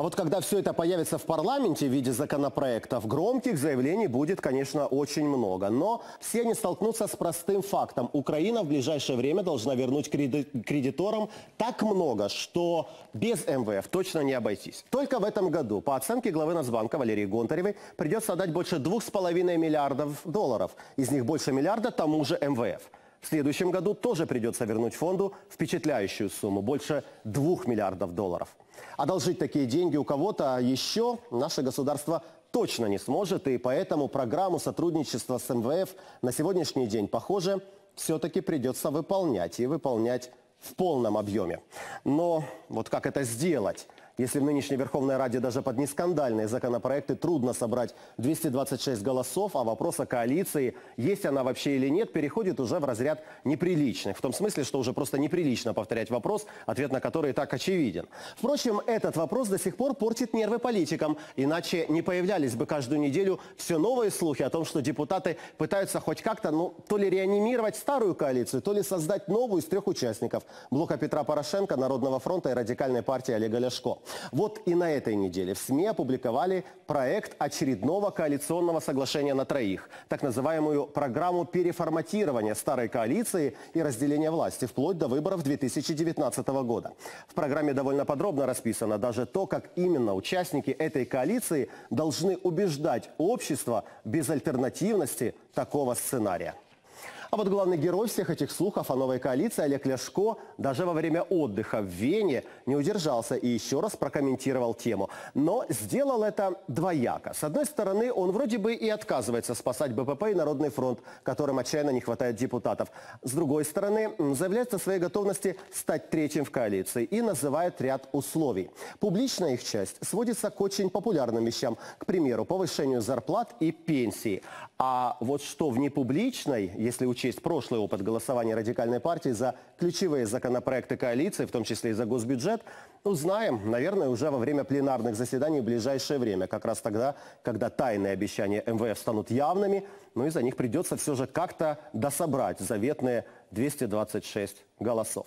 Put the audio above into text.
А вот когда все это появится в парламенте в виде законопроектов, громких заявлений будет, конечно, очень много. Но все они столкнутся с простым фактом. Украина в ближайшее время должна вернуть креди- кредиторам так много, что без МВФ точно не обойтись. Только в этом году, по оценке главы Нацбанка Валерии Гонтаревой, придется отдать больше 2,5 миллиардов долларов. Из них больше миллиарда тому же МВФ. В следующем году тоже придется вернуть фонду впечатляющую сумму – больше 2 миллиардов долларов. Одолжить такие деньги у кого-то еще наше государство точно не сможет, и поэтому программу сотрудничества с МВФ на сегодняшний день, похоже, все-таки придется выполнять, и выполнять в полном объеме. Но вот как это сделать? Если в нынешней Верховной Раде даже под нескандальные законопроекты трудно собрать 226 голосов, а вопрос о коалиции, есть она вообще или нет, переходит уже в разряд неприличных. В том смысле, что уже просто неприлично повторять вопрос, ответ на который и так очевиден. Впрочем, этот вопрос до сих пор портит нервы политикам, иначе не появлялись бы каждую неделю все новые слухи о том, что депутаты пытаются хоть как-то, ну, то ли реанимировать старую коалицию, то ли создать новую из трех участников – блока Петра Порошенко, Народного фронта и радикальной партии Олега Ляшко. Вот и на этой неделе в СМИ опубликовали проект очередного коалиционного соглашения на троих, так называемую программу переформатирования старой коалиции и разделения власти, вплоть до выборов 2019 года. В программе довольно подробно расписано даже то, как именно участники этой коалиции должны убеждать общество без альтернативности такого сценария. А вот главный герой всех этих слухов о новой коалиции Олег Ляшко даже во время отдыха в Вене не удержался и еще раз прокомментировал тему. Но сделал это двояко. С одной стороны, он вроде бы и отказывается спасать БПП и Народный фронт, которым отчаянно не хватает депутатов. С другой стороны, заявляет о своей готовности стать третьим в коалиции и называет ряд условий. Публичная их часть сводится к очень популярным вещам, к примеру, повышению зарплат и пенсии. А вот что в непубличной, если учесть прошлый опыт голосования радикальной партии за ключевые законопроекты коалиции, в том числе и за госбюджет, узнаем, наверное, уже во время пленарных заседаний в ближайшее время, как раз тогда, когда тайные обещания МВФ станут явными, ну и за них придется все же как-то дособрать заветные 226 голосов.